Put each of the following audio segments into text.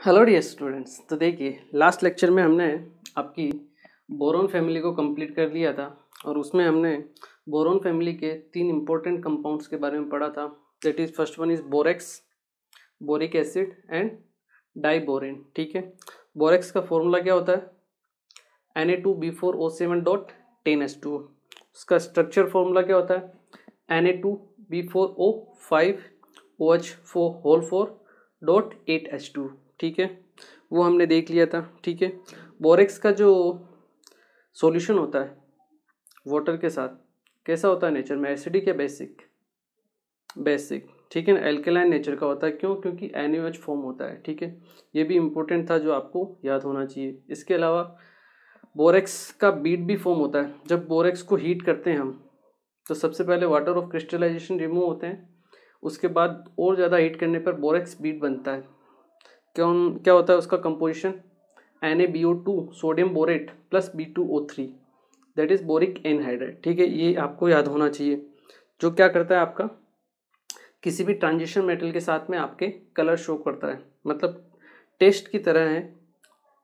Hello dear students तो देखिए last lecture में हमने आपकी बोरोन फैमिली को कंप्लीट कर लिया था और उसमें हमने बोरोन फैमिली के तीन इंपॉर्टेंट कंपाउंड्स के बारे में पढ़ा था। That is first one is borax boric acid and diborane ठीक है? बोरेक्स का फॉर्मूला क्या होता है? N A two B four O seven dot ten S two उसका स्ट्रक्चर फॉर्मूला क्या होता है? N A two B four O five O H four whole four dot eight H two ठीक है? वो हमने देख लिया था, ठीक है? बोरेक्स का जो सॉल्यूशन होता है वाटर के साथ, कैसा होता है नेचर में? एसिडिक या बेसिक बेसिक ठीक है? ना एल्केलाइन नेचर का होता है। क्यों? क्योंकि एन फॉर्म होता है, ठीक है? ये भी इम्पोर्टेंट था जो आपको याद होना चाहिए। इसके अलावा बोरेक्स का बीट भी फॉर्म होता है। जब बोरेक्स को हीट करते हैं हम तो सबसे पहले वाटर ऑफ़ क्रिस्टलाइजेशन रिमूव होते हैं। उसके बाद और ज़्यादा हीट करने पर बोरेक्स बीट बनता है। कौन क्या होता है उसका composition N A B O two sodium borate plus B two O three that is boric anhydride ठीक है, ये आपको याद होना चाहिए। जो क्या करता है आपका? किसी भी ट्रांजिशन मेटल के साथ में आपके कलर शो करता है। मतलब टेस्ट की तरह है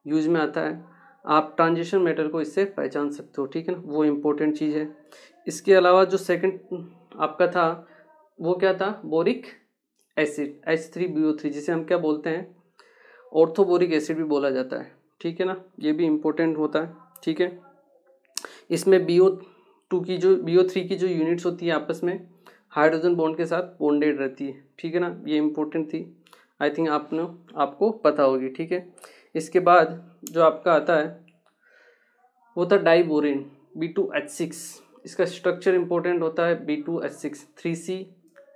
यूज़ में आता है। आप ट्रांजिशन मेटल को इससे पहचान सकते हो, ठीक है ना? वो इम्पोर्टेंट चीज़ है। इसके अलावा जो सेकंड आपका था, वो क्या था? Boric acid H three B O three जिसे हम क्या बोलते हैं? ऑर्थोबोरिक एसिड भी बोला जाता है। ठीक है ना? ये भी इम्पोर्टेंट होता है। ठीक है? इसमें बी ओ टू की जो बी ओ थ्री की जो यूनिट्स होती है आपस में हाइड्रोजन बॉन्ड के साथ बॉन्डेड रहती है। ठीक है ना? ये इम्पोर्टेंट थी। आई थिंक आपने, आपको पता होगी। ठीक है? इसके बाद जो आपका आता है, वो था diborane B two H six इसका स्ट्रक्चर इंपॉर्टेंट होता है B two H six three C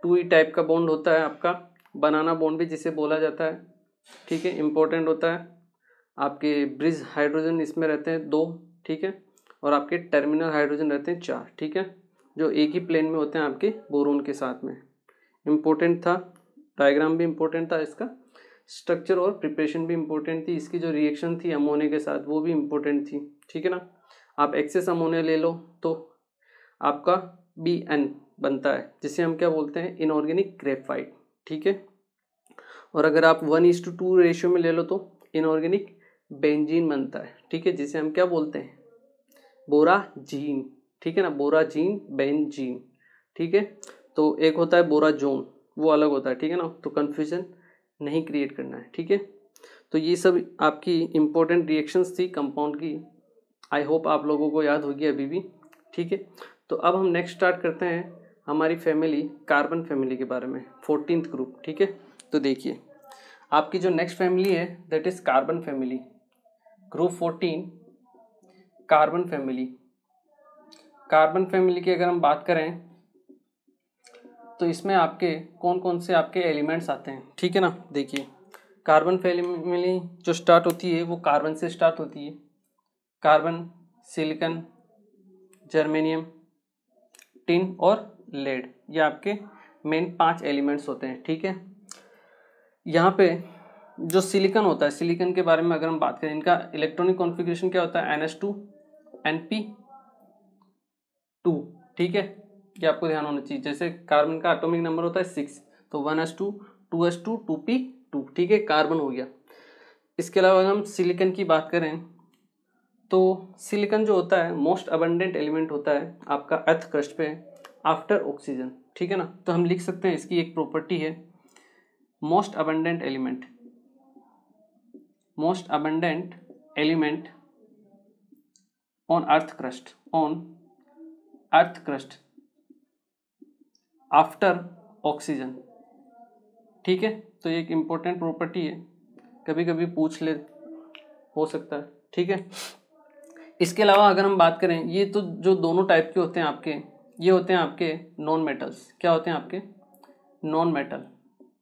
two E type का बॉन्ड होता है आपका। बनाना बॉन्ड भी जिसे बोला जाता है। ठीक है इम्पोर्टेंट होता है। आपके ब्रिज हाइड्रोजन इसमें रहते हैं दो, ठीक है? और आपके टर्मिनल हाइड्रोजन रहते हैं चार, ठीक है? जो एक ही प्लेन में होते हैं आपके बोरोन के साथ में। इम्पोर्टेंट था डायग्राम भी इम्पोर्टेंट था इसका। स्ट्रक्चर और प्रिपरेशन भी इम्पोर्टेंट थी। इसकी जो रिएक्शन थी अमोनिया के साथ, वो भी इम्पोर्टेंट थी, ठीक है ना? आप एक्सेस अमोनिया ले लो तो आपका बी एन बनता है, जिसे हम क्या बोलते हैं? इनऑर्गेनिक ग्रेफाइट ठीक है? और अगर आप one is to two ratio में ले लो तो इनऑर्गेनिक बेंजीन बनता है, ठीक है? जिसे हम क्या बोलते हैं? बोरा जीन, ठीक है ना? बोरा जीन बेंजीन ठीक है? तो एक होता है बोरा जोन, वो अलग होता है, ठीक है ना? तो कन्फ्यूज़न नहीं क्रिएट करना है, ठीक है? तो ये सब आपकी इम्पोर्टेंट रिएक्शंस थी कंपाउंड की। आई होप आप लोगों को याद होगी अभी भी, ठीक है? तो अब हम नेक्स्ट स्टार्ट करते हैं हमारी फैमिली कार्बन फैमिली के बारे में फोर्टीनथ ग्रुप ठीक है? तो देखिए, आपकी जो नेक्स्ट फैमिली है that is carbon family group fourteen carbon family carbon family की अगर हम बात करें तो इसमें आपके कौन कौन से आपके एलिमेंट्स आते हैं? ठीक है ना? देखिए कार्बन फैमिली जो स्टार्ट होती है, वो कार्बन से स्टार्ट होती है. कार्बन सिलिकन जर्मेनियम टिन और लेड ये आपके मेन पाँच एलिमेंट्स होते हैं, ठीक है? यहाँ पे जो सिलिकन होता है सिलिकन के बारे में अगर हम बात करें, इनका इलेक्ट्रॉनिक कॉन्फ़िगरेशन क्या होता है? N s two n p two ठीक है? ये आपको ध्यान होना चाहिए। जैसे कार्बन का एटॉमिक नंबर होता है सिक्स तो one s two two s two two p two ठीक है? कार्बन हो गया। इसके अलावा अगर हम सिलिकन की बात करें तो सिलिकन जो होता है मोस्ट अबंडेंट एलिमेंट होता है आपका अर्थ क्रस्ट पे आफ्टर ऑक्सीजन ठीक है ना? तो हम लिख सकते हैं इसकी एक प्रॉपर्टी है। Most abundant element. Most abundant element on earth crust, on earth crust after oxygen. ठीक है? तो ये एक इम्पोर्टेंट प्रॉपर्टी है। कभी कभी पूछ ले, हो सकता है। ठीक है? इसके अलावा अगर हम बात करें, ये तो जो दोनों टाइप के होते हैं आपके, ये होते हैं आपके नॉन मेटल्स क्या होते हैं आपके? नॉन मेटल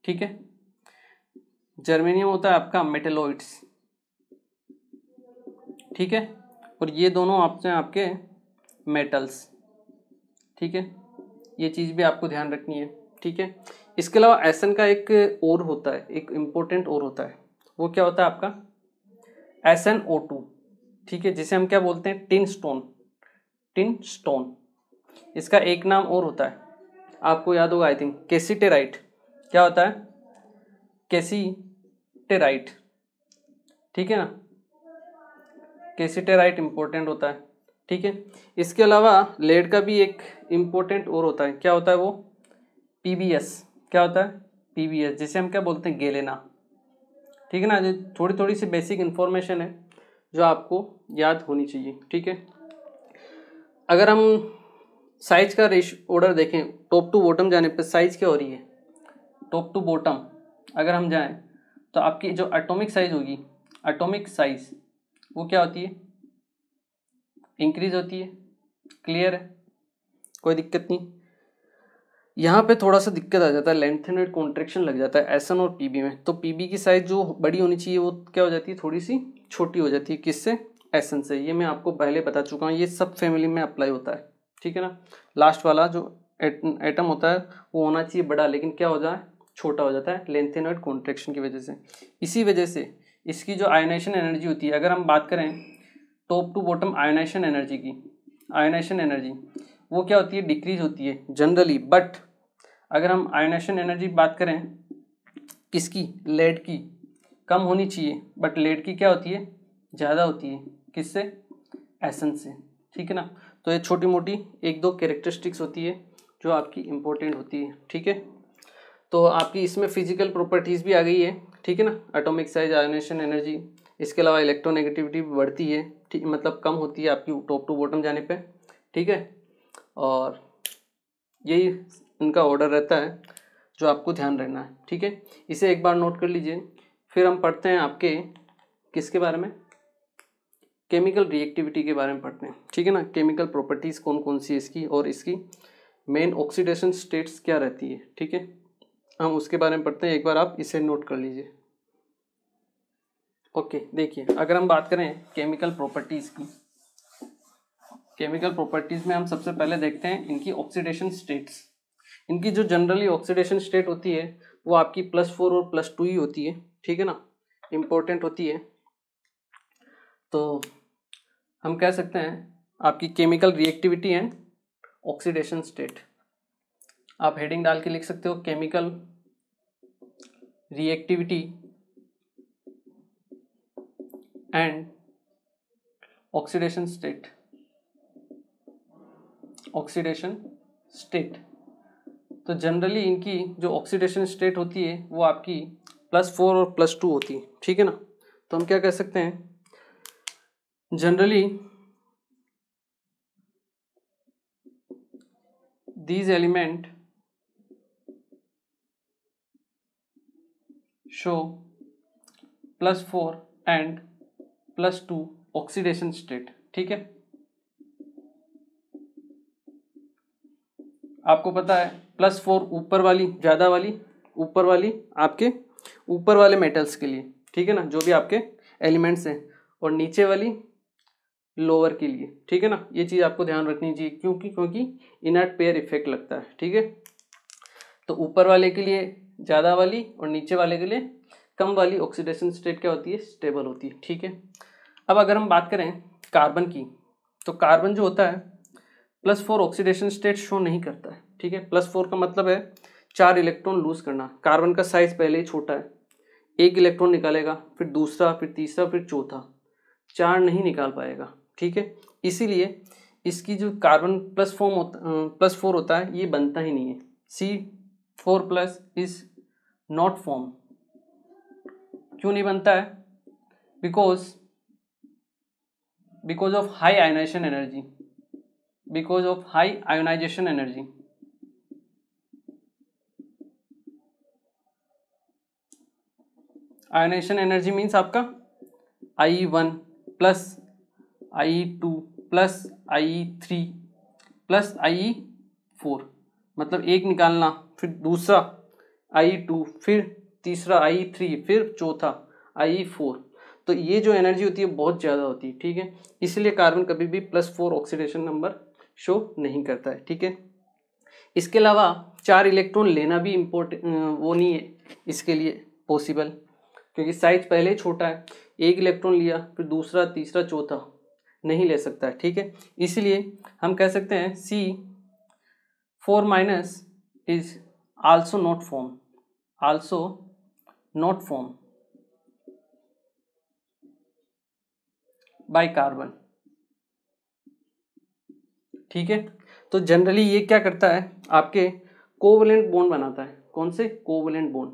ठीक है? जर्मेनियम होता है आपका मेटेलोइड्स। ठीक है? और ये दोनों आपसे आपके मेटल्स ठीक है? ये चीज़ भी आपको ध्यान रखनी है। ठीक है? इसके अलावा एसन का एक और होता है, एक इम्पोर्टेंट और होता है। वो क्या होता है आपका? एस एन ओ टू ठीक है? जिसे हम क्या बोलते हैं? टिन स्टोन टिन स्टोन इसका एक नाम और होता है। आपको याद होगा आई थिंक केसीटेराइट। क्या होता है? केसीटेराइट ठीक है ना? केसिटेराइट इम्पोर्टेंट होता है। ठीक है? इसके अलावा लेड का भी एक इम्पोर्टेंट और होता है। क्या होता है वो? पीबीएस क्या होता है? पीबीएस जिसे हम क्या बोलते हैं? गेलेना। ठीक है ना? जो थोड़ी थोड़ी सी बेसिक इन्फॉर्मेशन है, जो आपको याद होनी चाहिए। ठीक है? अगर हम साइज़ का रेश ऑर्डर देखें टॉप टू बॉटम जाने पर साइज़ क्या हो रही है? टॉप टू बॉटम अगर हम जाएँ तो आपकी जो एटॉमिक साइज़ होगी एटॉमिक साइज़ वो क्या होती है? इंक्रीज होती है क्लियर है, कोई दिक्कत नहीं। यहाँ पे थोड़ा सा दिक्कत आ जाता है लेंथ एंड कॉन्ट्रेक्शन लग जाता है एसएन और पीबी में। तो पीबी की साइज़ जो बड़ी होनी चाहिए, वो क्या हो जाती है? थोड़ी सी छोटी हो जाती है। किससे? एसन से। ये मैं आपको पहले बता चुका हूँ, ये सब फैमिली में अप्लाई होता है। ठीक है ना? लास्ट वाला जो एटम होता है, वो होना चाहिए बड़ा, लेकिन क्या हो जाए? छोटा हो जाता है लेंथेनॉइड कॉन्ट्रेक्शन की वजह से। इसी वजह से इसकी जो आयोनाइजेशन एनर्जी होती है, अगर हम बात करें top to bottom ionization energy की आयोनाइजेशन एनर्जी वो क्या होती है? डिक्रीज होती है जनरली बट अगर हम आयोनाइजेशन एनर्जी बात करें, किसकी? लेड की। कम होनी चाहिए बट लेड की क्या होती है? ज़्यादा होती है। किससे? एसन से। ठीक है ना? तो ये छोटी मोटी एक दो कैरेक्टरिस्टिक्स होती है, जो आपकी इम्पोर्टेंट होती है। ठीक है? तो आपकी इसमें फ़िज़िकल प्रॉपर्टीज़ भी आ गई है, ठीक है ना? एटॉमिक साइज़ आयोनेशन एनर्जी इसके अलावा इलेक्ट्रोनेगेटिविटी बढ़ती है, ठीक मतलब कम होती है आपकी टॉप टू बॉटम जाने पे, ठीक है? और यही इनका ऑर्डर रहता है, जो आपको ध्यान रहना है, ठीक है? इसे एक बार नोट कर लीजिए। फिर हम पढ़ते हैं आपके किसके बारे में? केमिकल रिएक्टिविटी के बारे में पढ़ते हैं, ठीक है ना? केमिकल प्रॉपर्टीज़ कौन कौन सी इसकी और इसकी मेन ऑक्सीडेशन स्टेट्स क्या रहती है, ठीक है? हम उसके बारे में पढ़ते हैं, एक बार आप इसे नोट कर लीजिए। ओके देखिए, अगर हम बात करें केमिकल प्रॉपर्टीज़ की केमिकल प्रॉपर्टीज़ में हम सबसे पहले देखते हैं इनकी ऑक्सीडेशन स्टेट्स इनकी जो जनरली ऑक्सीडेशन स्टेट होती है, वो आपकी प्लस फोर और प्लस टू ही होती है, ठीक है ना? इम्पोर्टेंट होती है। तो हम कह सकते हैं आपकी chemical reactivity and oxidation state आप हेडिंग डाल के लिख सकते हो chemical reactivity and oxidation state oxidation state तो जनरली इनकी जो ऑक्सीडेशन स्टेट होती है, वो आपकी प्लस फोर और प्लस टू होती है, ठीक है ना? तो हम क्या कह सकते हैं? Generally these element show plus four and plus two oxidation state ठीक है? आपको पता है प्लस फोर ऊपर वाली, ज़्यादा वाली, ऊपर वाली आपके ऊपर वाले मेटल्स के लिए, ठीक है ना? जो भी आपके एलिमेंट्स हैं, और नीचे वाली लोअर के लिए, ठीक है ना? ये चीज़ आपको ध्यान रखनी चाहिए, क्योंकि क्योंकि इनर्ट पेयर इफ़ेक्ट लगता है, ठीक है? तो ऊपर वाले के लिए ज़्यादा वाली और नीचे वाले के लिए कम वाली ऑक्सीडेशन स्टेट क्या होती है? स्टेबल होती है, ठीक है? अब अगर हम बात करें कार्बन की तो कार्बन जो होता है plus four oxidation state show नहीं करता है, ठीक है? प्लस फोर का मतलब है चार इलेक्ट्रॉन लूज करना। कार्बन का साइज़ पहले ही छोटा है। एक इलेक्ट्रॉन निकालेगा, फिर दूसरा, फिर तीसरा, फिर चौथा। चार नहीं निकाल पाएगा, ठीक है? इसीलिए इसकी जो कार्बन प्लस फॉर्म होता प्लस फोर होता है, ये बनता ही नहीं है। C four plus is not form क्यों नहीं बनता है? Because because of high ionization energy because of high ionization energy ionization energy means आपका I one plus I two plus I three plus I four मतलब एक निकालना, फिर दूसरा आई टू, फिर तीसरा आई थ्री, फिर चौथा आई फोर। तो ये जो एनर्जी होती है, बहुत ज़्यादा होती है, ठीक है? इसलिए कार्बन कभी भी plus four oxidation number show नहीं करता है, ठीक है? इसके अलावा चार इलेक्ट्रॉन लेना भी इम्पोर्टेंट वो नहीं है इसके लिए पॉसिबल, क्योंकि साइज़ पहले छोटा है। एक इलेक्ट्रॉन लिया, फिर दूसरा, तीसरा, चौथा नहीं ले सकता है, ठीक है? इसलिए हम कह सकते हैं C four minus is also not form also not form by carbon ठीक है? तो जनरली ये क्या करता है? आपके कोवलेंट बॉन्ड बनाता है। कौन से? कोवलेंट बॉन्ड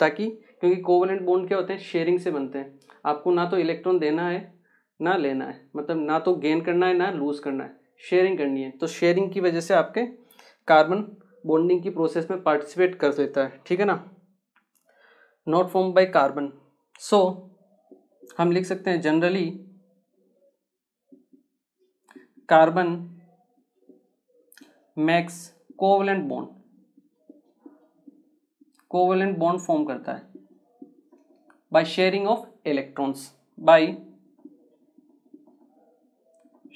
ताकि, क्योंकि कोवलेंट बॉन्ड क्या होते हैं? शेयरिंग से बनते हैं। आपको ना तो इलेक्ट्रॉन देना है, ना लेना है। मतलब ना तो गेन करना है, ना लूज करना है। शेयरिंग करनी है। तो शेयरिंग की वजह से आपके कार्बन बॉन्डिंग की प्रोसेस में पार्टिसिपेट कर देता है, ठीक है ना? Not form by carbon so हम लिख सकते हैं generally carbon max covalent bond covalent bond form करता है by sharing of electrons by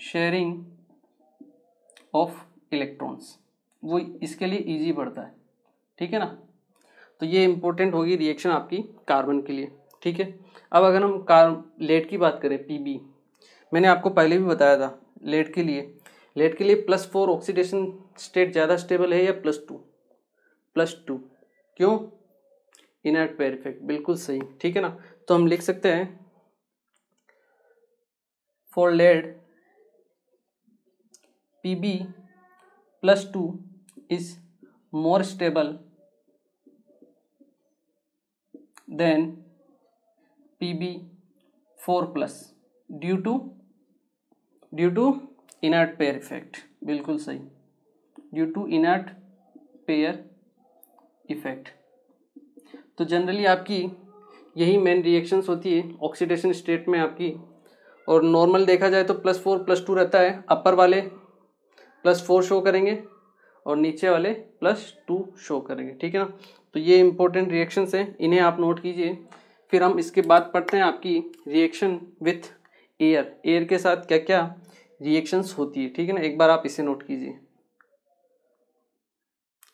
sharing of electrons वो इसके लिए इजी पड़ता है। ठीक है ना? तो ये इंपॉर्टेंट होगी रिएक्शन आपकी कार्बन के लिए। ठीक है? अब अगर हम कार लेट की बात करें पीबी मैंने आपको पहले भी बताया था लेट के लिए। लेट के लिए प्लस फोर ऑक्सीडेशन स्टेट ज़्यादा स्टेबल है या प्लस टू प्लस टू क्यों? इनर्ट पेयर इफ़ेक्ट बिल्कुल सही। ठीक है ना? तो हम लिख सकते हैं for lead P B plus two is more stable than P B four plus due to due to inert pair effect बिल्कुल सही। Due to inert pair effect तो जनरली आपकी यही मेन रिएक्शंस होती है। ऑक्सीडेशन स्टेट में आपकी। और नॉर्मल देखा जाए तो प्लस फोर प्लस टू रहता है। अपर वाले प्लस फोर शो करेंगे। और नीचे वाले प्लस टू शो करेंगे, ठीक है ना? तो ये इंपॉर्टेंट रिएक्शंस हैं, इन्हें आप नोट कीजिए। फिर हम इसके बाद पढ़ते हैं आपकी रिएक्शन विथ एयर एयर के साथ क्या क्या रिएक्शंस होती है, ठीक है ना? एक बार आप इसे नोट कीजिए।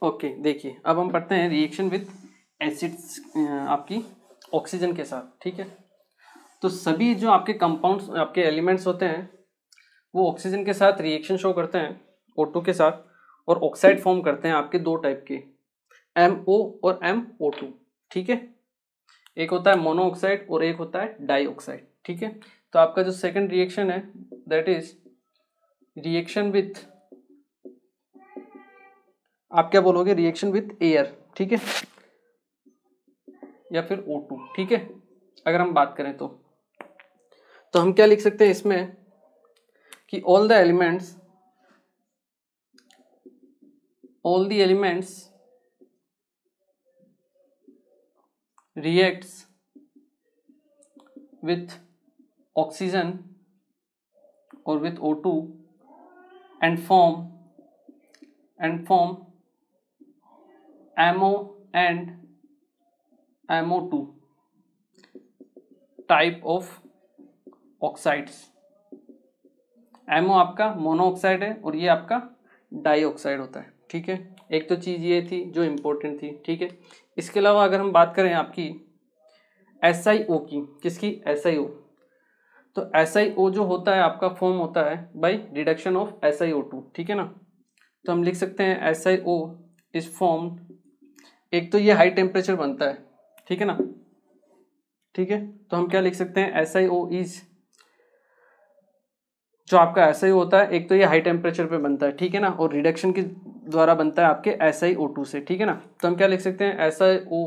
ओके देखिए, अब हम पढ़ते हैं रिएक्शन विथ एसिड्स आपकी ऑक्सीजन के साथ, ठीक है? तो सभी जो आपके कंपाउंड्स आपके एलिमेंट्स होते हैं, वो ऑक्सीजन के साथ रिएक्शन शो करते हैं ओ के साथ। और ऑक्साइड फॉर्म करते हैं आपके दो टाइप के एम ओ और एम ओ टू ठीक है? एक होता है मोनोऑक्साइड और एक होता है डाइऑक्साइड ठीक है? तो आपका जो सेकंड रिएक्शन है दैट इज़ रिएक्शन विथ आप क्या बोलोगे? रिएक्शन विथ एयर ठीक है? या फिर O2 ठीक है? अगर हम बात करें तो तो हम क्या लिख सकते हैं इसमें कि all the elements all the elements reacts with oxygen or with O2 and form and form MO and MO2 type of oxides M आपका मोनोऑक्साइड है और ये आपका डाइऑक्साइड होता है। ठीक है? एक तो चीज़ ये थी जो इम्पोर्टेंट थी, ठीक है? इसके अलावा अगर हम बात करें आपकी एस आई ओ की, किसकी? एस आई ओ तो एस आई ओ जो होता है, आपका फॉर्म होता है by reduction of S I O two ठीक है ना? तो हम लिख सकते हैं S I O is form एक तो ये हाई टेम्परेचर बनता है, ठीक है ना? ठीक है? तो हम क्या लिख सकते हैं? एस आई ओ इज़ जो आपका एस आई होता है, एक तो ये हाई टेम्परेचर पे बनता है, ठीक है ना? और रिडक्शन के द्वारा बनता है आपके एस आई ओ टू से, ठीक है ना? तो हम क्या लिख सकते हैं? S I O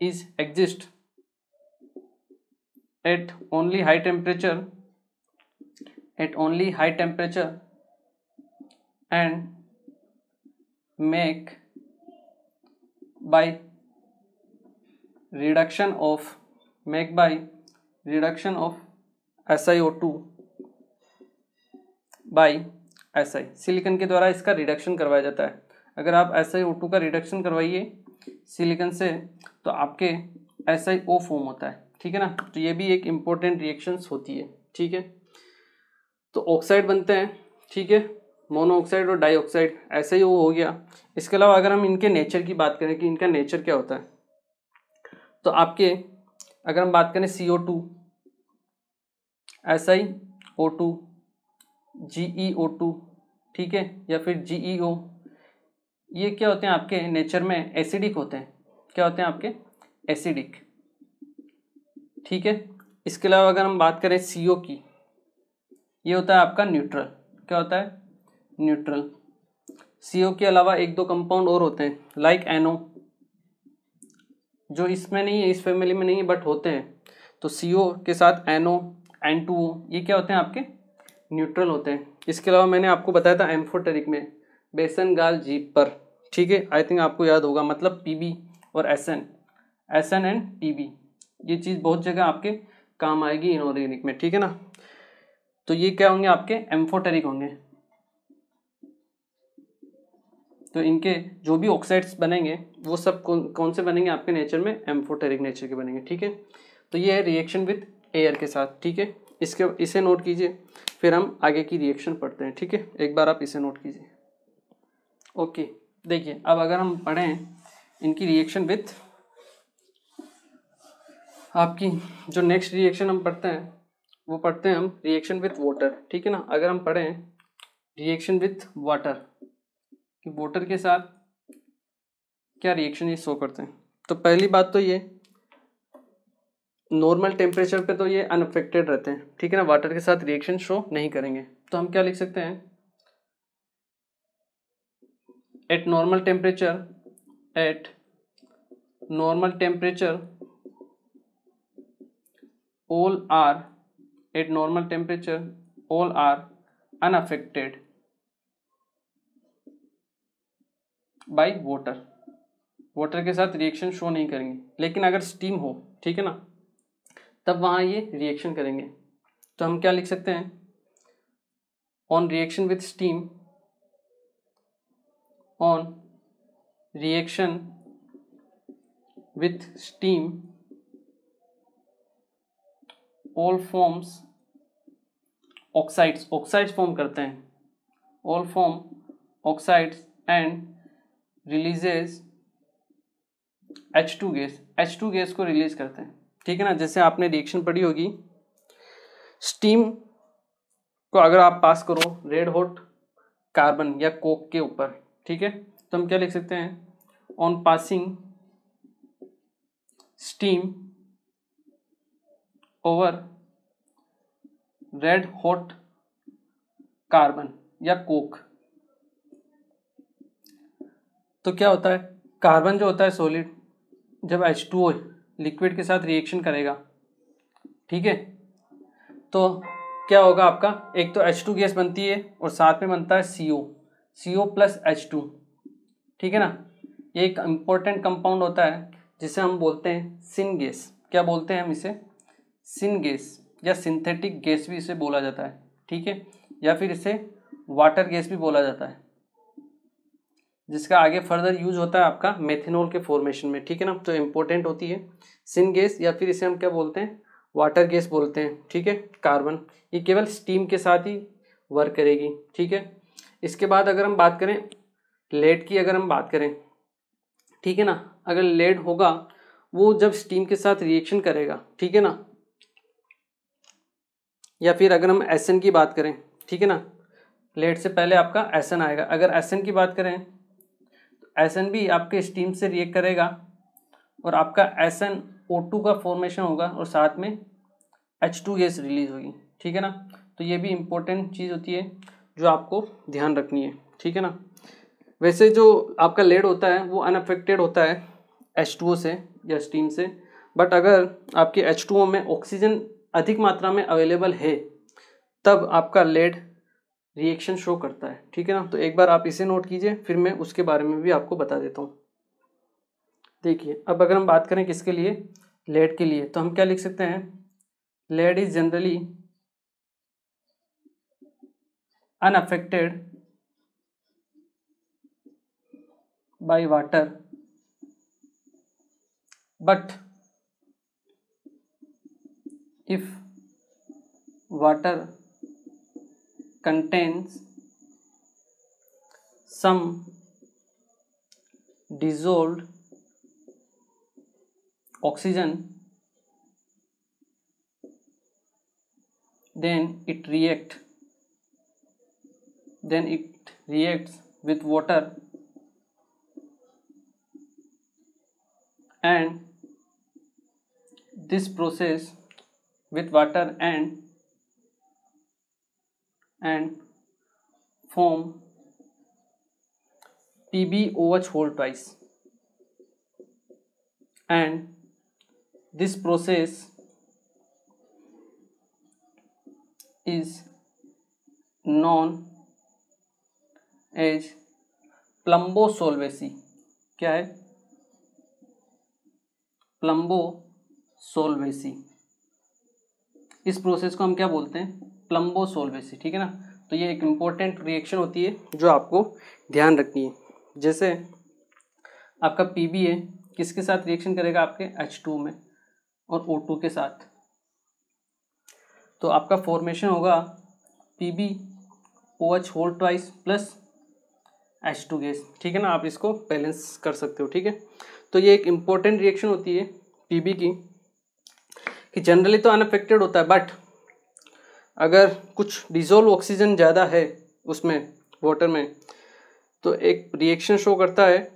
is exist at only high temperature at only high temperature and make by reduction of make by reduction of S I O two by S I silicon के द्वारा इसका रिडक्शन करवाया जाता है। अगर आप S I O two का reduction करवाइए सिलिकन से तो आपके एस आई ओ फॉर्म होता है। ठीक है ना? तो ये भी एक इम्पोर्टेंट रिएक्शंस होती है। ठीक है? तो ऑक्साइड बनते हैं। ठीक है? मोनोऑक्साइड और डाइऑक्साइड ऐसे ही वो हो गया। इसके अलावा अगर हम इनके नेचर की बात करें कि इनका नेचर क्या होता है तो आपके, अगर हम बात करें C O two S I O two G O two ठीक है? या फिर जी ई ओ ये क्या होते हैं आपके नेचर में? एसिडिक होते हैं। क्या होते हैं आपके? एसिडिक ठीक है? इसके अलावा अगर हम बात करें सी ओ की, ये होता है आपका न्यूट्रल क्या होता है? न्यूट्रल सी ओ के अलावा एक दो कंपाउंड और होते हैं लाइक एनो जो इसमें नहीं है, इस फैमिली में नहीं है बट होते हैं। तो सी ओ के साथ एनो एन टू ओ ये क्या होते हैं आपके? न्यूट्रल होते हैं। इसके अलावा मैंने आपको बताया था एम्फोटेरिक में, बेसन गाल जीप पर, ठीक है? आई थिंक आपको याद होगा मतलब पीबी और S N S N and TB ये चीज़ बहुत जगह आपके काम आएगी इनऑर्गेनिक में, ठीक है ना? तो ये क्या होंगे आपके? एम्फोटेरिक होंगे। तो इनके जो भी ऑक्साइड्स बनेंगे, वो सब कौन कौन से बनेंगे? आपके नेचर में एम्फोटेरिक नेचर के बनेंगे, ठीक है? तो ये है रिएक्शन विथ एयर के साथ, ठीक है? इसके, इसे नोट कीजिए। फिर हम आगे की रिएक्शन पढ़ते हैं, ठीक है? एक बार आप इसे नोट कीजिए। ओके देखिए, अब अगर हम पढ़ें इनकी रिएक्शन विथ आपकी जो नेक्स्ट रिएक्शन हम पढ़ते हैं, वो पढ़ते हैं हम रिएक्शन विथ वाटर ठीक है ना? अगर हम पढ़ें रिएक्शन विथ वाटर कि वाटर के साथ क्या रिएक्शन ये शो करते हैं? तो पहली बात तो ये नॉर्मल टेम्परेचर पे तो ये अनअफेक्टेड रहते हैं। ठीक है ना? वाटर के साथ रिएक्शन शो नहीं करेंगे। तो हम क्या लिख सकते हैं? At normal temperature at normal temperature all are at normal temperature all are unaffected by water water के साथ रिएक्शन शो नहीं करेंगे। लेकिन अगर स्टीम हो, ठीक है ना? तब वहाँ ये रिएक्शन करेंगे। तो हम क्या लिख सकते हैं? On reaction with steam on reaction with steam all forms oxides oxides form करते हैं। All form oxides and releases H two gas H two gas को रिलीज़ करते हैं। ठीक है ना? जैसे आपने रिएक्शन पढ़ी होगी। स्टीम को अगर आप पास करो रेड हॉट कार्बन या कोक के ऊपर, ठीक है? तो हम क्या लिख सकते हैं? On passing steam over red hot carbon या कोक तो क्या होता है? कार्बन जो होता है सॉलिड जब एच टू ओ लिक्विड के साथ रिएक्शन करेगा। ठीक है? तो क्या होगा आपका? एक तो एच टू गैस बनती है और साथ में बनता है सी ओ प्लस एच ठीक है ना? ये एक इम्पोर्टेंट कंपाउंड होता है, जिसे हम बोलते हैं सिन गैस। क्या बोलते हैं हम इसे? सिन गैस या सिंथेटिक गैस भी इसे बोला जाता है। ठीक है? या फिर इसे वाटर गैस भी बोला जाता है। जिसका आगे फर्दर यूज़ होता है आपका मेथेनॉल के फॉर्मेशन में, ठीक है ना? तो इम्पोर्टेंट होती है। सिन गैस या फिर इसे हम क्या बोलते हैं? वाटर गैस बोलते हैं, ठीक है? कार्बन ये केवल स्टीम के साथ ही वर्क करेगी, ठीक है? इसके बाद अगर हम बात करें लेड की अगर हम बात करें, ठीक है ना? अगर लेड होगा, वो जब स्टीम के साथ रिएक्शन करेगा, ठीक है ना? या फिर अगर हम एस की बात करें, ठीक है ना? लेड से पहले आपका एसन आएगा। अगर एसन की बात करें एस आपके स्टीम से रिएक्ट करेगा और आपका एस एन ओ टू का फॉर्मेशन होगा और साथ में एच टू गैस रिलीज़ होगी, ठीक है ना? तो ये भी इम्पोर्टेंट चीज़ होती है जो आपको ध्यान रखनी है, ठीक है ना? वैसे जो आपका लेड होता है, वो अनअफेक्टेड होता है एच टू ओ से या स्टीम से बट अगर आपके एच टू ओ में ऑक्सीजन अधिक मात्रा में अवेलेबल है, तब आपका लेड रिएक्शन शो करता है। ठीक है ना? तो एक बार आप इसे नोट कीजिए, फिर मैं उसके बारे में भी आपको बता देता हूँ। देखिए, अब अगर हम बात करें किसके लिए? लेड के लिए। तो हम क्या लिख सकते हैं? Lead is generally unaffected by water but if water contains some dissolved oxygen then it react then it reacts with water and this process with water and and form PbOH whole twice and this process is known as plumbosolvency क्या है प्लम्बो सोलवेसी इस process को हम क्या बोलते हैं प्लम्बो सोलवेसी, ठीक है ना? तो ये एक इम्पोर्टेंट रिएक्शन होती है जो आपको ध्यान रखनी है। जैसे आपका पी बी किसके साथ रिएक्शन करेगा आपके एच टू में और ओ टू के साथ? तो आपका फॉर्मेशन होगा P B O H whole twice plus H two gas ठीक है ना? आप इसको बैलेंस कर सकते हो, ठीक है? तो ये एक इम्पोर्टेंट रिएक्शन होती है पी बी की कि जनरली तो अनअफेक्टेड होता है बट अगर कुछ डिजोल्व ऑक्सीजन ज़्यादा है उसमें वाटर में तो एक रिएक्शन शो करता है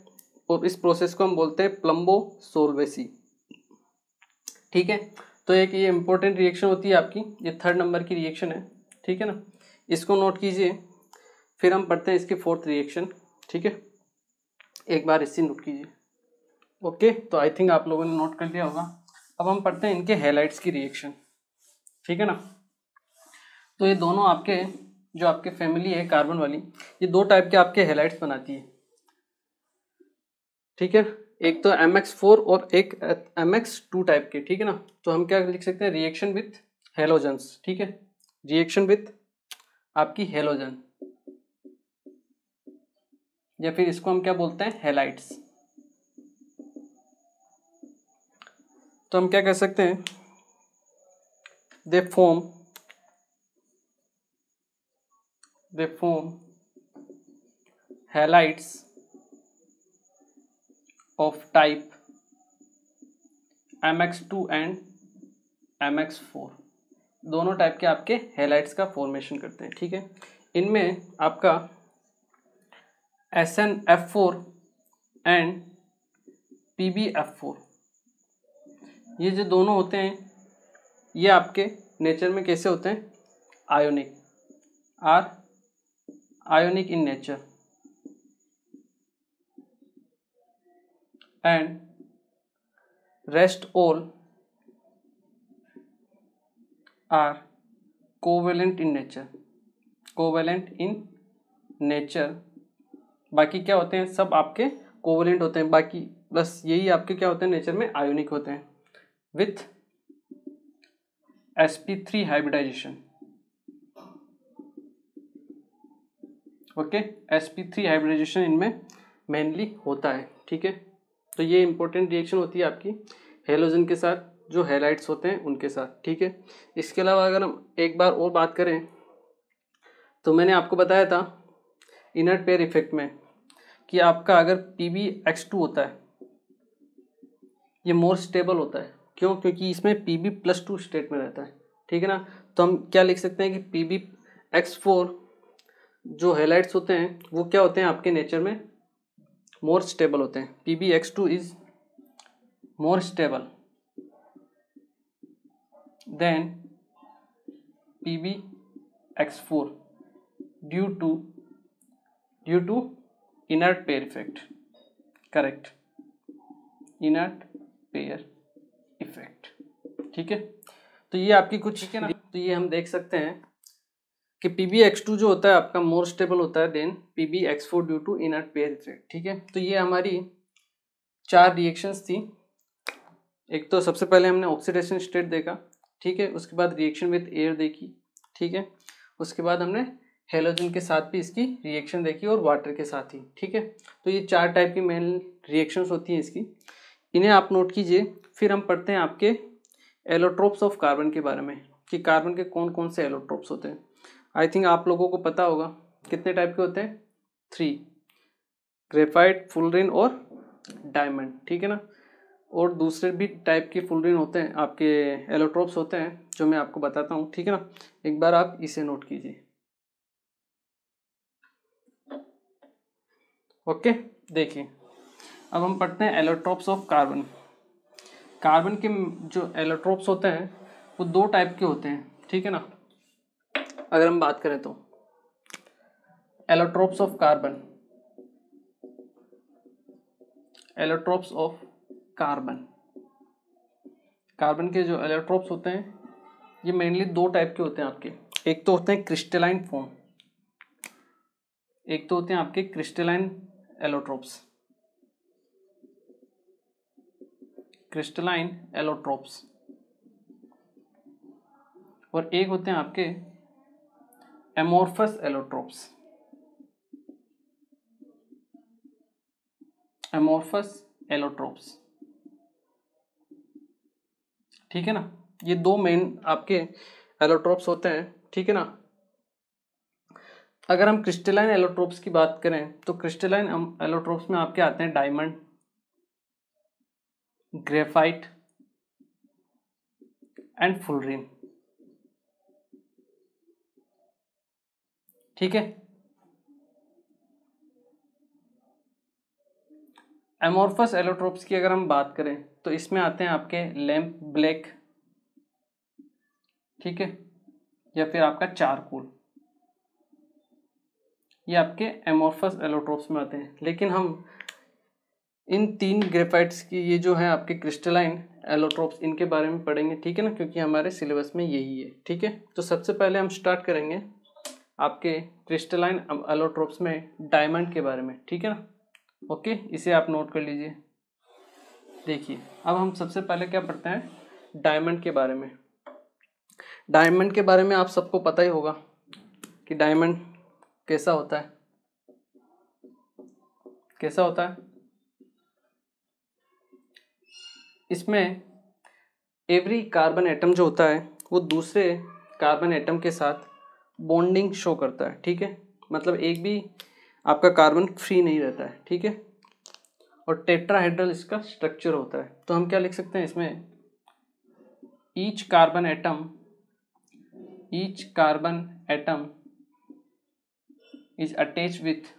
और इस प्रोसेस को हम बोलते हैं प्लम्बो सोलवेसी ठीक है? तो एक ये इम्पोर्टेंट रिएक्शन होती है आपकी, ये थर्ड नंबर की रिएक्शन है। ठीक है ना? इसको नोट कीजिए। फिर हम पढ़ते हैं इसकी फोर्थ रिएक्शन ठीक है? एक बार इससे नोट कीजिए। ओके तो आई थिंक आप लोगों ने नोट कर लिया होगा। अब हम पढ़ते हैं इनके हेलाइट्स की रिएक्शन ठीक है ना? तो ये दोनों आपके, जो आपके फैमिली है कार्बन वाली, ये दो टाइप के आपके हेलाइट्स बनाती है। ठीक है? एक तो एम एक्स फोर और एक एम एक्स टू टाइप के, ठीक है ना? तो हम क्या लिख सकते हैं? रिएक्शन विथ हेलोजन्स ठीक है? रिएक्शन विथ आपकी हेलोजन या फिर इसको हम क्या बोलते हैं? हेलाइट्स तो हम क्या कह सकते हैं? They form they form halides of type mx2 and mx4 दोनों टाइप के आपके हेलाइट्स का फॉर्मेशन करते हैं, ठीक है? इनमें आपका S N F four and P B F four ये जो दोनों होते हैं, ये आपके नेचर में कैसे होते हैं? Ionic are ionic in nature and rest all are covalent in nature covalent in nature बाकी क्या होते हैं? सब आपके कोवेलेंट होते हैं। बाकी बस यही आपके क्या होते हैं? नेचर में आयोनिक होते हैं। With S P three hybridization okay? S P three hybridization इनमें मेनली होता है, ठीक है? तो ये इंपॉर्टेंट रिएक्शन होती है आपकी हेलोजन के साथ, जो हेलाइट्स होते हैं उनके साथ, ठीक है? इसके अलावा अगर हम एक बार और बात करें तो मैंने आपको बताया था इनर्ट पेयर इफ़ेक्ट में कि आपका अगर पी बी एक्स टू होता है, ये मोर स्टेबल होता है। क्यों? क्योंकि इसमें P B plus two state में रहता है, ठीक है ना? तो हम क्या लिख सकते हैं कि पी बी एक्स फोर जो हेलाइट्स होते हैं वो क्या होते हैं आपके नेचर में? मोर स्टेबल होते हैं। P B X two is more stable than P B X four due to due to inert pair effect correct inert pair effect ठीक है? तो ये आपकी कुछ है तो ये हम देख सकते हैं। कि पी बी एक्स टू जो होता है आपका मोर स्टेबल होता है than P B X four due to inert pair effect ठीक है? तो ये हमारी चार रिएक्शंस थी। एक तो सबसे पहले हमने ऑक्सीडेशन स्टेट देखा, ठीक है? उसके बाद रिएक्शन विथ एयर देखी, ठीक है? उसके बाद हमने हेलोजन के साथ भी इसकी रिएक्शन देखी और वाटर के साथ ही, ठीक है? तो ये चार टाइप की मेन रिएक्शंस होती हैं इसकी। इन्हें आप नोट कीजिए, फिर हम पढ़ते हैं आपके एलोट्रोप्स ऑफ़ कार्बन के बारे में, कि कार्बन के कौन कौन से एलोट्रोप्स होते हैं। आई थिंक आप लोगों को पता होगा कितने टाइप के होते हैं? थ्री। ग्रेफाइट, फुलरिन और डायमंड, ठीक है ना? और दूसरे भी टाइप के फुलरिन होते हैं, आपके एलोट्रोप्स होते हैं, जो मैं आपको बताता हूँ, ठीक है ना? एक बार आप इसे नोट कीजिए। ओके, देखिए। अब हम पढ़ते हैं एलोट्रोप्स ऑफ़ कार्बन। कार्बन के जो एलोट्रोप्स होते हैं, वो दो टाइप के होते हैं, ठीक है ना? अगर हम बात करें तो। Allotropes of carbon allotropes of carbon carbon के जो एलोट्रोप्स होते हैं, ये मेनली दो टाइप के होते हैं आपके। एक तो होते हैं क्रिस्टलाइन फॉर्म एक तो होते हैं आपके क्रिस्टलाइन एलोट्रोप्स क्रिस्टलाइन एलोट्रोप्स और एक होते हैं आपके एमोर्फस एलोट्रोप्स एमोर्फस एलोट्रोप्स ठीक है ना? ये दो मेन आपके एलोट्रोप्स होते हैं, ठीक है ना? अगर हम क्रिस्टलाइन एलोट्रोप्स की बात करें तो क्रिस्टलाइन एलोट्रोप्स में आपके आते हैं डायमंड ग्रेफाइट एंड फुलरिन ठीक है? एमोर्फस एलोट्रोप्स की अगर हम बात करें तो इसमें आते हैं आपके लैम्प ब्लैक ठीक है? या फिर आपका चारकोल ये आपके एमोर्फस एलोट्रोप्स में आते हैं। लेकिन हम इन तीन ग्रेफाइट्स की, ये जो है आपके क्रिस्टलाइन एलोट्रोप्स इनके बारे में पढ़ेंगे, ठीक है ना? क्योंकि हमारे सिलेबस में यही है, ठीक है? तो सबसे पहले हम स्टार्ट करेंगे आपके क्रिस्टलाइन एलोट्रोप्स में डायमंड के बारे में, ठीक है ना? ओके इसे आप नोट कर लीजिए। देखिए, अब हम सबसे पहले क्या पढ़ते हैं? डायमंड के बारे में। डायमंड के बारे में आप सबको पता ही होगा कि डायमंड कैसा होता है। कैसा होता है? इसमें एवरी कार्बन एटम जो होता है, वो दूसरे कार्बन एटम के साथ बॉन्डिंग शो करता है, ठीक है? मतलब एक भी आपका कार्बन फ्री नहीं रहता है, ठीक है? और टेट्राहाइड्रल इसका स्ट्रक्चर होता है। तो हम क्या लिख सकते हैं इसमें? Each carbon atom each carbon atom is attach with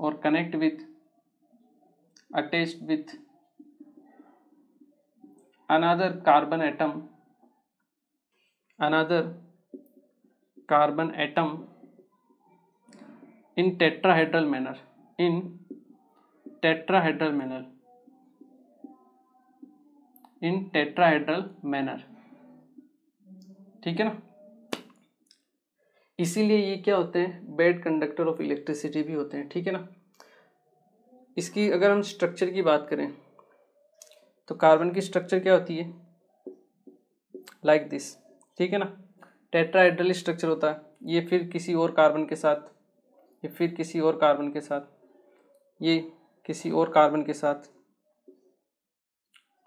और connect with attached with another carbon atom another carbon atom in tetrahedral manner, in tetrahedral manner in tetrahedral manner ठीक है ना? इसीलिए ये क्या होते हैं? बेड कंडक्टर ऑफ़ इलेक्ट्रिसिटी भी होते हैं, ठीक है ना? इसकी अगर हम स्ट्रक्चर की बात करें तो कार्बन की स्ट्रक्चर क्या होती है? लाइक like दिस ठीक है ना? टेट्राहेड्रल स्ट्रक्चर होता है। ये फिर किसी और कार्बन के साथ, ये फिर किसी और कार्बन के साथ, ये किसी और कार्बन के साथ,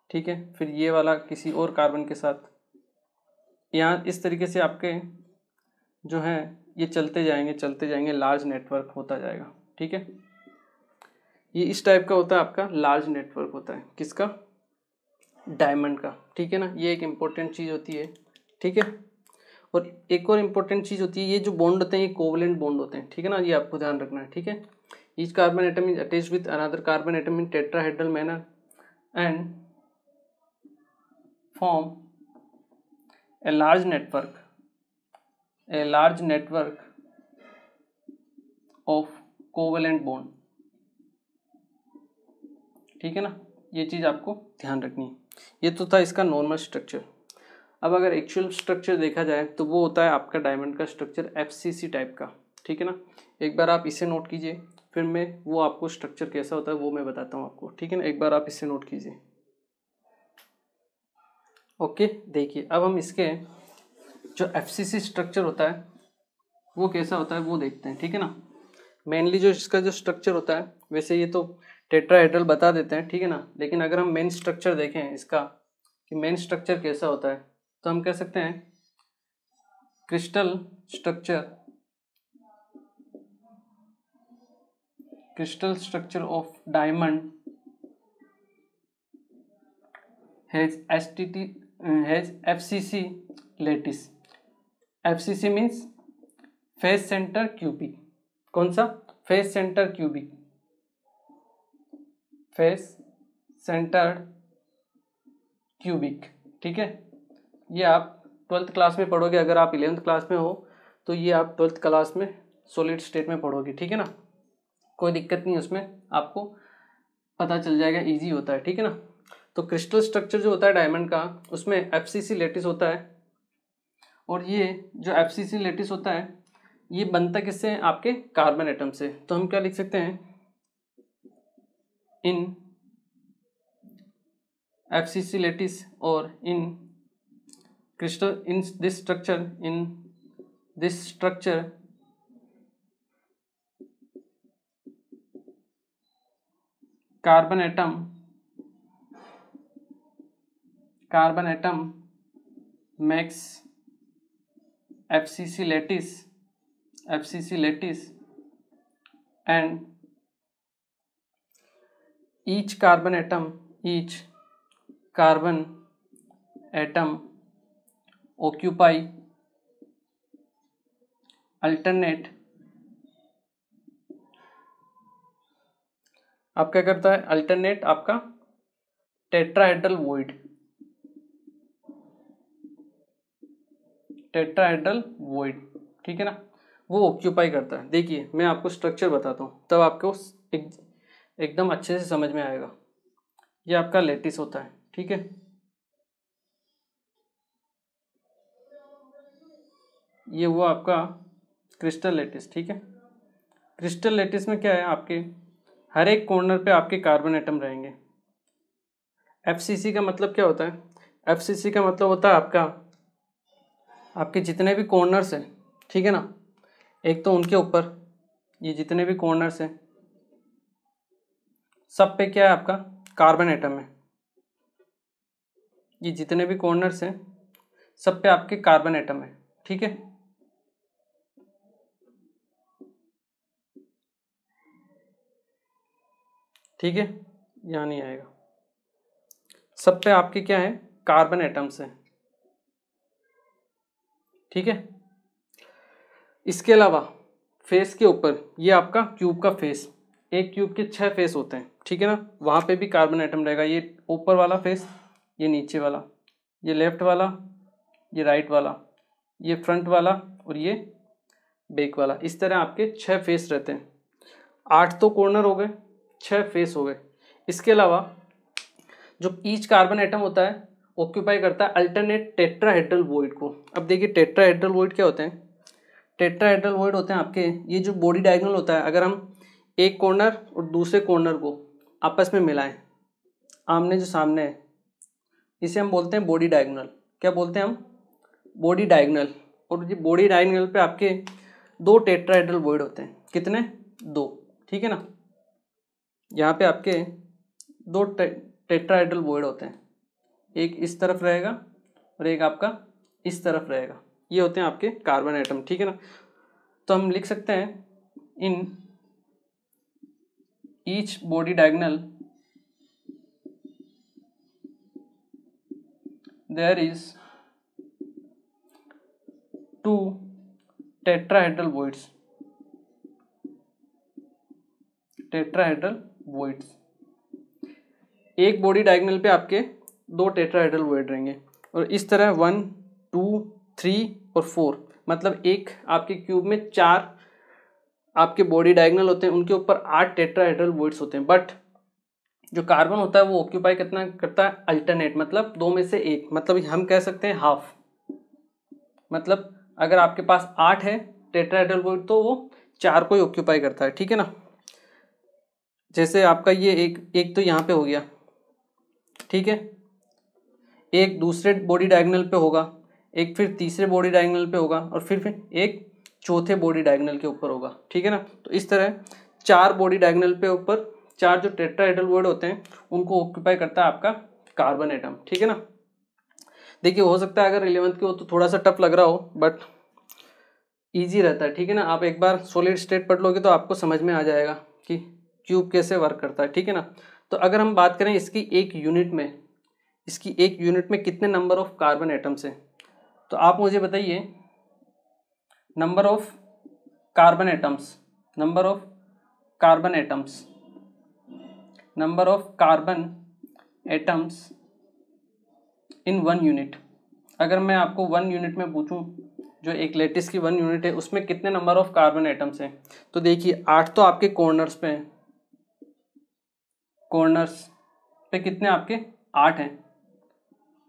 ठीक है? फिर ये वाला किसी और कार्बन के साथ। यहाँ इस तरीके से आपके जो हैं, ये चलते जाएँगे चलते जाएँगे लार्ज नेटवर्क होता जाएगा, ठीक है? ये इस टाइप का होता है, आपका लार्ज नेटवर्क होता है। किसका? डायमंड का, ठीक है ना? ये एक इम्पोर्टेंट चीज़ होती है, ठीक है? और एक और इम्पोर्टेंट चीज़ होती है, ये जो बॉन्ड होते हैं, ये कोवलेंट बॉन्ड होते हैं। ठीक है ना? ये आपको ध्यान रखना है, ठीक है? Each carbon atom is attach with another carbon atom in tetrahedral manner and form a large network a large network of covalent bond ठीक है ना? ये चीज़ आपको ध्यान रखनी है। ये तो था इसका नॉर्मल स्ट्रक्चर अब अगर एक्चुअल स्ट्रक्चर देखा जाए तो वो होता है आपका डायमंड का स्ट्रक्चर एफसीसी टाइप का, ठीक है ना? एक बार आप इसे नोट कीजिए, फिर मैं वो आपको स्ट्रक्चर कैसा होता है वो मैं बताता हूँ आपको, ठीक है ना? एक बार आप इसे नोट कीजिए। ओके देखिए, अब हम इसके जो एफसीसी स्ट्रक्चर होता है, वो कैसा होता है वो देखते हैं, ठीक है ना? मेनली जो इसका जो स्ट्रक्चर होता है, वैसे ये तो टेट्राहेड्रल बता देते हैं, ठीक है ना? लेकिन अगर हम मेन स्ट्रक्चर देखें इसका, कि मेन स्ट्रक्चर कैसा होता है तो हम कह सकते हैं crystal structure crystal structure of diamond has S T T has F C C lattice F C C means face centre cubic कौन सा? Face centre cubic face centre cubic ठीक है? ये आप ट्वेल्थ क्लास में पढ़ोगे, अगर आप इलेवंथ क्लास में हो तो ये आप ट्वेल्थ क्लास में सॉलिड स्टेट में पढ़ोगे, ठीक है ना? कोई दिक्कत नहीं उसमें, आपको पता चल जाएगा इजी होता है, ठीक है ना? तो क्रिस्टल स्ट्रक्चर जो होता है डायमंड का, उसमें एफ़ लेटिस होता है। और ये जो एफ़ लेटिस होता है, ये बनता किससे है? आपके कार्बन एटम से। तो हम क्या लिख सकते हैं? इन एफ़ लेटिस और in crystal in this structure in this structure carbon atom carbon atom makes FCC lattice FCC lattice and each carbon atom each carbon atom occupy alternate. आप क्या करता है? अल्टरनेट आपका टेट्राहेड्रल वोइड टेट्राहेड्रल वोइड ठीक है ना? वो occupy करता है। देखिए मैं आपको स्ट्रक्चर बताता हूँ। तब आपको एक, एकदम अच्छे से समझ में आएगा। ये आपका लेटिस होता है। ठीक है? ये हुआ आपका क्रिस्टल लेटिस, ठीक है? क्रिस्टल लेटिस में क्या है आपके? हर एक कॉर्नर पे आपके कार्बन एटम रहेंगे। एफसीसी का मतलब क्या होता है? एफसीसी का मतलब होता है आपका, आपके जितने भी कॉर्नर्स हैं, ठीक है ना? एक तो उनके ऊपर, ये जितने भी कॉर्नर्स हैं, सब पे क्या है आपका? कार्बन एटम है। ये जितने भी कॉर्नर्स हैं, सब पे आपके कार्बन एटम है, ठीक है? ठीक है? यहाँ नहीं आएगा। सब पे आपके क्या है? कार्बन एटम्स हैं। ठीक है? इसके अलावा फेस के ऊपर, ये आपका क्यूब का फेस एक क्यूब के छह फेस होते हैं। ठीक है ना? वहाँ पे भी कार्बन एटम रहेगा। ये ऊपर वाला फेस ये नीचे वाला, ये लेफ़्ट वाला, ये राइट वाला, ये फ्रंट वाला और ये बैक वाला। इस तरह आपके छह फेस रहते हैं। आठ तो कॉर्नर हो गए। छह फेस हो गए। इसके अलावा जो ईच कार्बन एटम होता है ऑक्यूपाई करता है अल्टरनेट टेट्राहेड्रल वोइड को। अब देखिए टेट्राहेड्रल वोइड क्या होते हैं? टेट्राहेड्रल वोइड होते हैं आपके, ये जो बॉडी डायगनल होता है, अगर हम एक कॉर्नर और दूसरे कॉर्नर को आपस में मिलाएँ, आमने जो सामने है, इसे हम बोलते हैं बॉडी डायगनल क्या बोलते हैं हम? बॉडी डायगनल और ये बॉडी डायगनल पे आपके दो टेट्राहेड्रल वोइड होते हैं। कितने? दो। ठीक है ना? यहाँ पे आपके दो टे, टेट्राइडल वोइड होते हैं। एक इस तरफ़ रहेगा और एक आपका इस तरफ़ रहेगा। ये होते हैं आपके कार्बन आइटम ठीक है ना? तो हम लिख सकते हैं in each body diagonal there is two tetrahedral voids tetrahedral voids एक बॉडी डायगनल पे आपके दो टेट्राहेड्रल वोइड रहेंगे। और इस तरह वन टू थ्री और फोर मतलब एक आपके क्यूब में चार आपके बॉडी डायगनल होते हैं, उनके ऊपर आठ टेट्राहेड्रल वोइड्स होते हैं। बट जो कार्बन होता है, वो ऑक्यूपाई कितना करता है? अल्टरनेट मतलब दो में से एक मतलब हम कह सकते हैं हाफ़ मतलब अगर आपके पास आठ है टेट्राहेड्रल वोइड तो वो चार को ही ऑक्यूपाई करता है, ठीक है ना? जैसे आपका ये एक एक तो यहाँ पे हो गया, ठीक है? एक दूसरे बॉडी डायगनल पे होगा, एक फिर तीसरे बॉडी डायगनल पे होगा और फिर फिर एक चौथे बॉडी डायगनल के ऊपर होगा, ठीक है ना? तो इस तरह चार बॉडी डायगनल पे ऊपर, चार जो टेट्राहेड्रल वर्ड होते हैं, उनको ऑक्यूपाई करता है आपका कार्बन एटम ठीक है ना? देखिए, हो सकता है अगर इलेवंथ के हो तो थोड़ा सा टफ लग रहा हो बट ईजी रहता है, ठीक है ना? आप एक बार सॉलिड स्टेट पढ़ लोगे तो आपको समझ में आ जाएगा कि क्यूब कैसे वर्क करता है, ठीक है ना? तो अगर हम बात करें इसकी एक यूनिट में, इसकी एक यूनिट में कितने नंबर ऑफ़ कार्बन एटम्स हैं? तो आप मुझे बताइए, number of carbon atoms, number of carbon atoms, number of carbon atoms in one unit. अगर मैं आपको वन यूनिट में पूछूँ, जो एक लेटेस्ट की वन यूनिट है, उसमें कितने नंबर ऑफ़ कार्बन एटम्स हैं? तो देखिए, आठ तो आपके कॉर्नर्स पे हैं। कॉर्नर्स पे कितने आपके आठ हैं।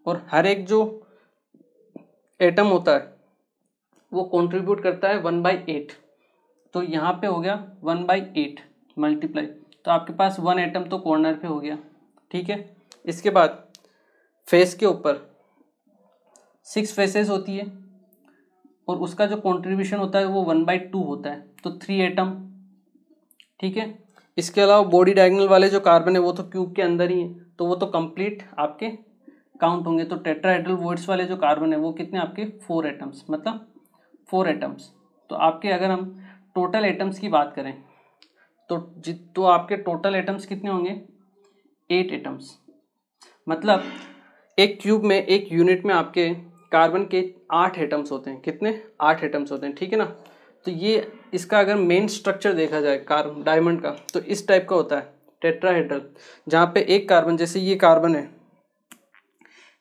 और हर एक जो एटम होता है, वो कंट्रीब्यूट करता है वन बाई एट तो यहाँ पे हो गया वन बाई एट मल्टीप्लाई तो आपके पास वन एटम तो कॉर्नर पे हो गया, ठीक है? इसके बाद फेस के ऊपर सिक्स फेसेस होती है, और उसका जो कंट्रीब्यूशन होता है वो वन बाई टू होता है। तो थ्री एटम ठीक है? इसके अलावा बॉडी डायगनल वाले जो कार्बन है, वो तो क्यूब के अंदर ही है तो वो तो कंप्लीट आपके काउंट होंगे। तो टेट्राहेड्रल वोइड्स वाले जो कार्बन है, वो कितने आपके? फोर एटम्स मतलब फोर एटम्स तो आपके अगर हम टोटल एटम्स की बात करें तो जित तो आपके टोटल एटम्स कितने होंगे? एट एटम्स मतलब एक क्यूब में, एक यूनिट में आपके कार्बन के आठ एटम्स होते हैं। कितने? आठ एटम्स होते हैं, ठीक है ना? तो ये इसका अगर मेन स्ट्रक्चर देखा जाए कार्बन डायमंड का तो इस टाइप का होता है टेट्राहेड्रल जहाँ पे एक कार्बन जैसे ये कार्बन है,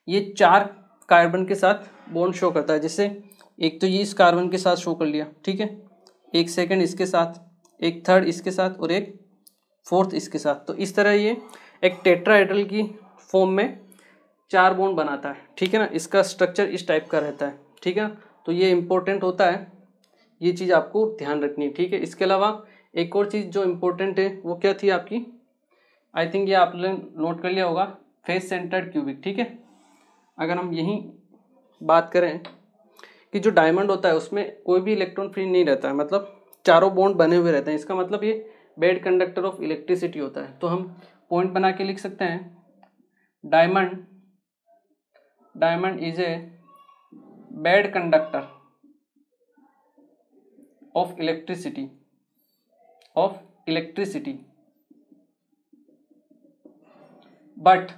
ये चार कार्बन के साथ बॉन्ड शो करता है, जैसे एक तो ये इस कार्बन के साथ शो कर लिया, ठीक है? एक सेकंड इसके साथ, एक थर्ड इसके साथ और एक फोर्थ इसके साथ तो इस तरह ये एक टेट्राहेड्रल की फॉर्म में चार बॉन्ड बनाता है, ठीक है ना? इसका स्ट्रक्चर इस टाइप का रहता है, ठीक है? तो ये इम्पोर्टेंट होता है ये चीज़ आपको ध्यान रखनी है, ठीक है? इसके अलावा एक और चीज़ जो इम्पोर्टेंट है, वो क्या थी आपकी? आई थिंक ये आपने नोट कर लिया होगा फेस सेंटर्ड क्यूबिक ठीक है? अगर हम यहीं बात करें कि जो डायमंड होता है, उसमें कोई भी इलेक्ट्रॉन फ्री नहीं रहता है मतलब चारों बॉन्ड बने हुए रहते हैं। इसका मतलब ये बेड कंडक्टर ऑफ़ इलेक्ट्रिसिटी होता है। तो हम पॉइंट बना के लिख सकते हैं diamond diamond is a bad conductor of electricity of electricity but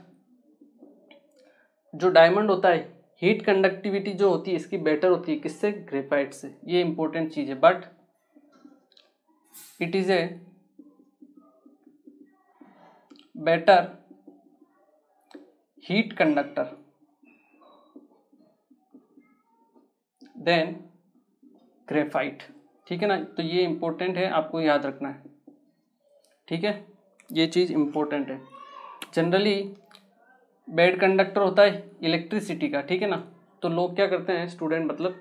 जो डायमंड होता है हीट कंडक्टिविटी जो होती है, इसकी बेटर होती है किससे? ग्रेफाइट से। ये इंपॉर्टेंट चीज़ है। But it is a better heat conductor than graphite ठीक है ना? तो ये इम्पोर्टेंट है, आपको याद रखना है। ठीक है? ये चीज़ इम्पोर्टेंट है। जनरली बेड कंडक्टर होता है इलेक्ट्रिसिटी का, ठीक है ना? तो लोग क्या करते हैं स्टूडेंट मतलब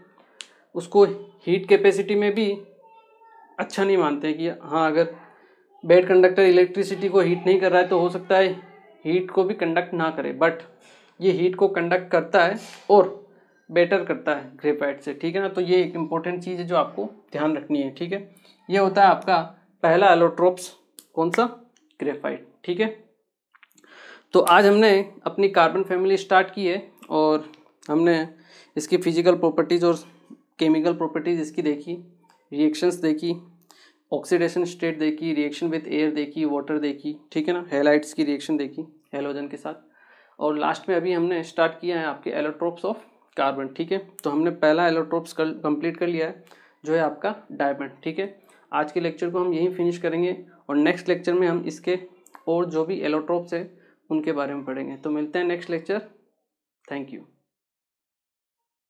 उसको हीट कैपेसिटी में भी अच्छा नहीं मानते कि हाँ अगर बेड कंडक्टर इलेक्ट्रिसिटी को हीट नहीं कर रहा है तो हो सकता है हीट को भी कंडक्ट ना करे। बट ये हीट को कंडक्ट करता है, और बेटर करता है ग्रेफाइट से, ठीक है ना? तो ये एक इम्पोर्टेंट चीज़ है जो आपको ध्यान रखनी है, ठीक है? ये होता है आपका पहला एलोट्रोप्स कौन सा? ग्रेफाइट ठीक है? तो आज हमने अपनी कार्बन फैमिली स्टार्ट की है और हमने इसकी फ़िज़िकल प्रॉपर्टीज़ और केमिकल प्रॉपर्टीज़ इसकी देखी रिएक्शंस देखी ऑक्सीडेशन स्टेट देखी रिएक्शन विथ एयर देखी वाटर देखी, ठीक है ना? हेलाइट्स की रिएक्शन देखी हेलोजन के साथ। और लास्ट में अभी हमने स्टार्ट किया है आपके एलोट्रोप्स ऑफ़ कार्बन, ठीक है? तो हमने पहला एलोट्रोप्स कर कंप्लीट कर लिया है, जो है आपका डायमंड ठीक है? आज के लेक्चर को हम यहीं फिनिश करेंगे और नेक्स्ट लेक्चर में हम इसके और जो भी एलोट्रोप्स हैं, उनके बारे में पढ़ेंगे। तो मिलते हैं नेक्स्ट लेक्चर थैंक यू